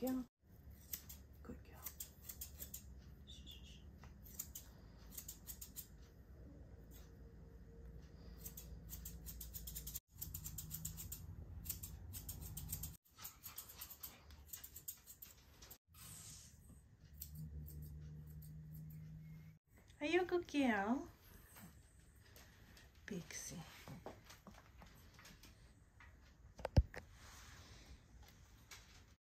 girl. Good girl. Are you a good girl? Pixie.